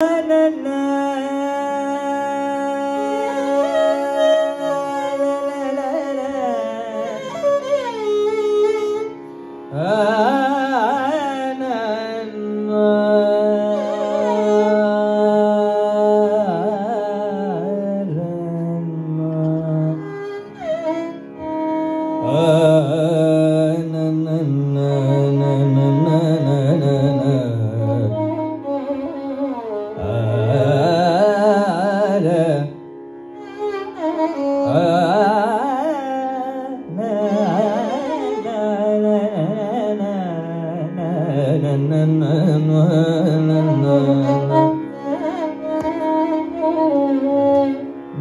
La la la.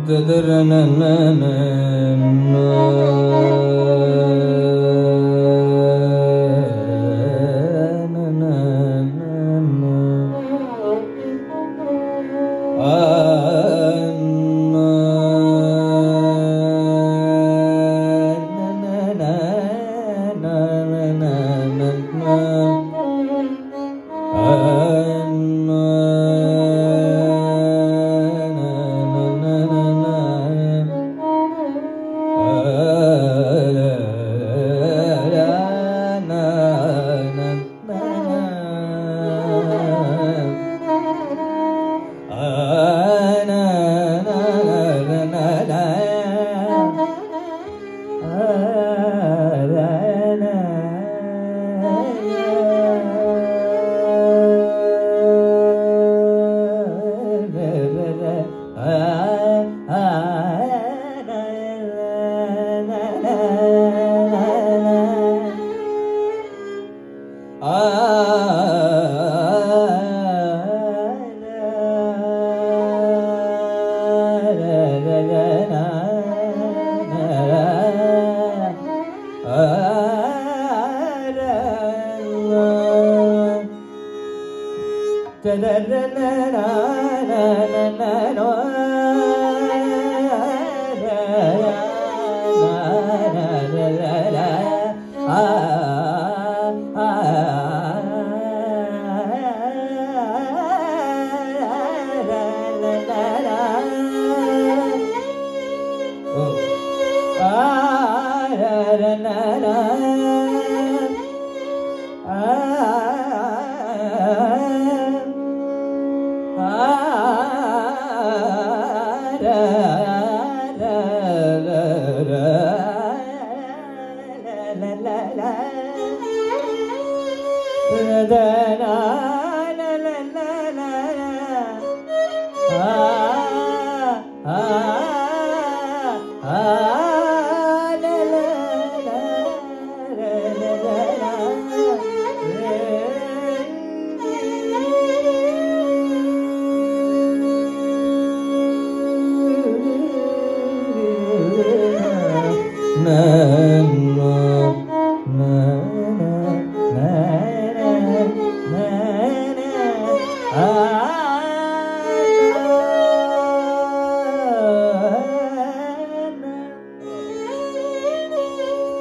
na na na na ah.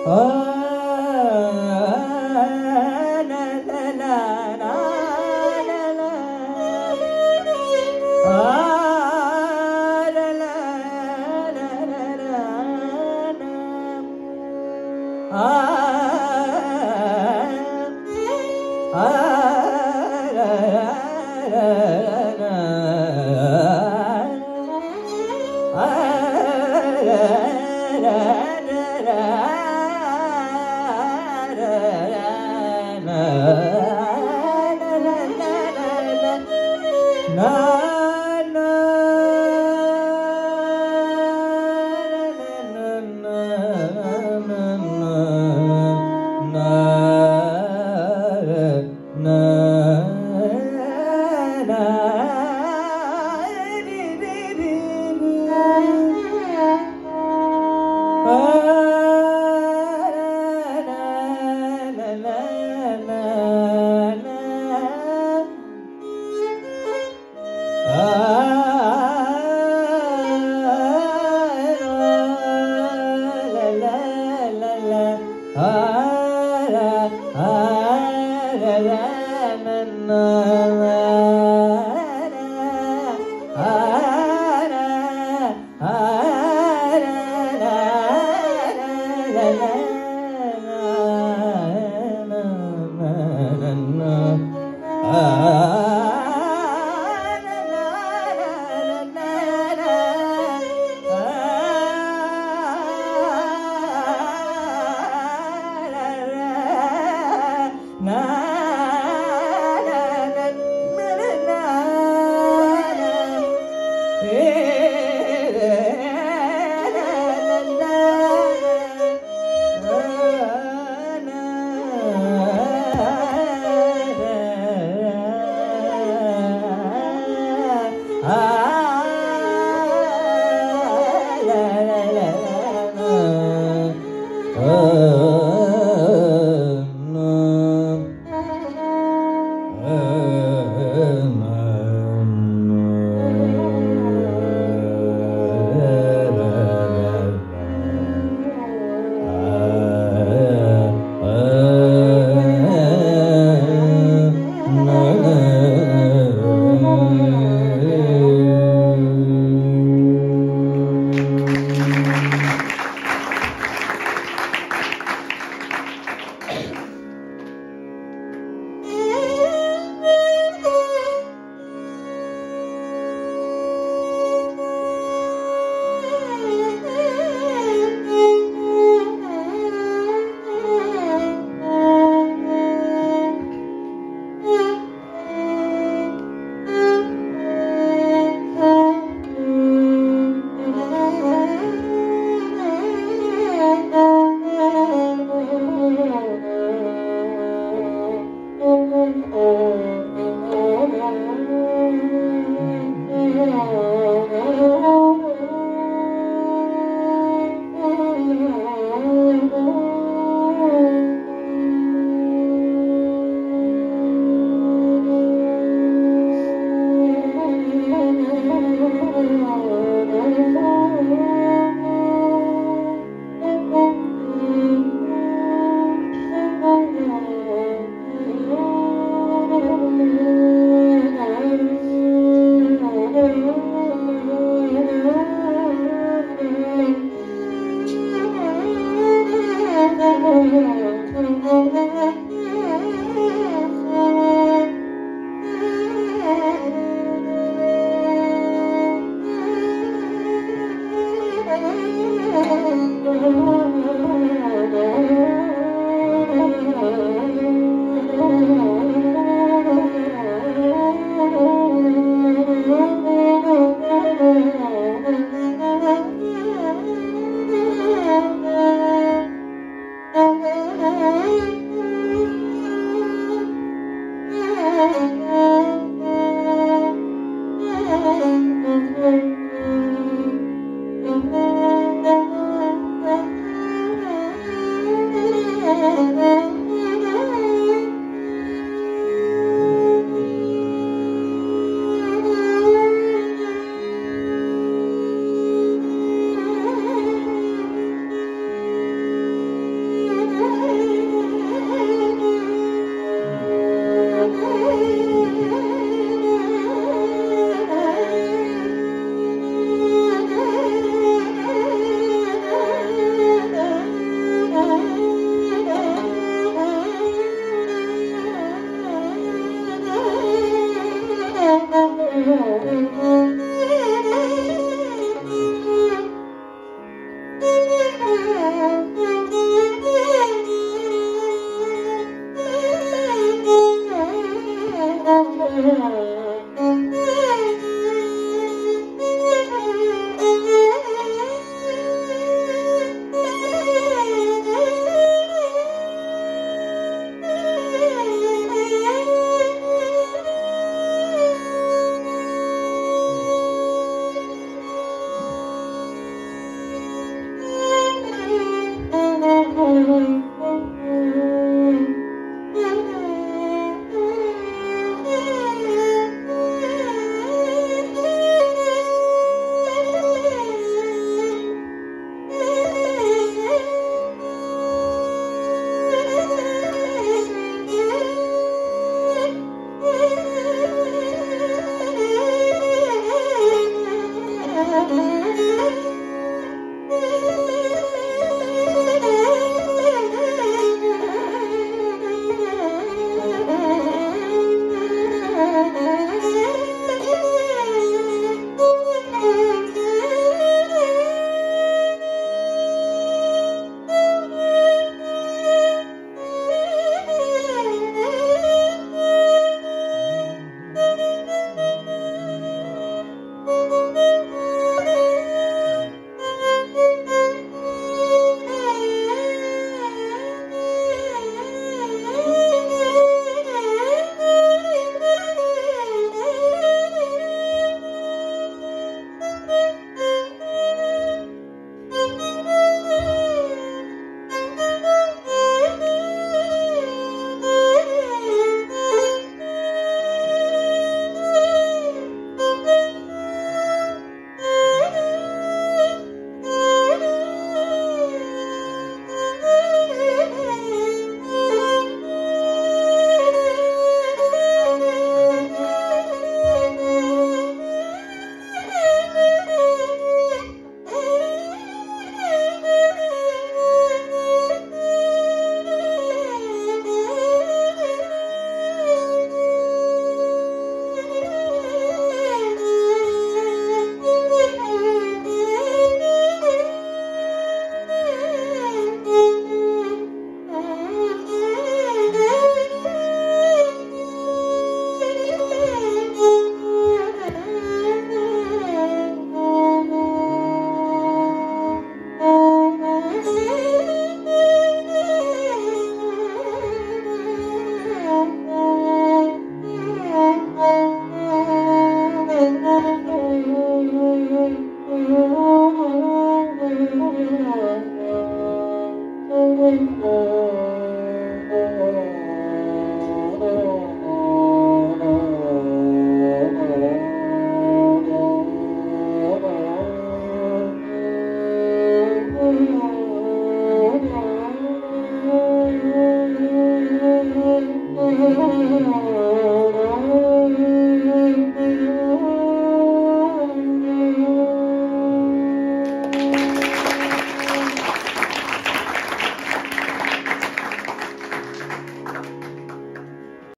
ah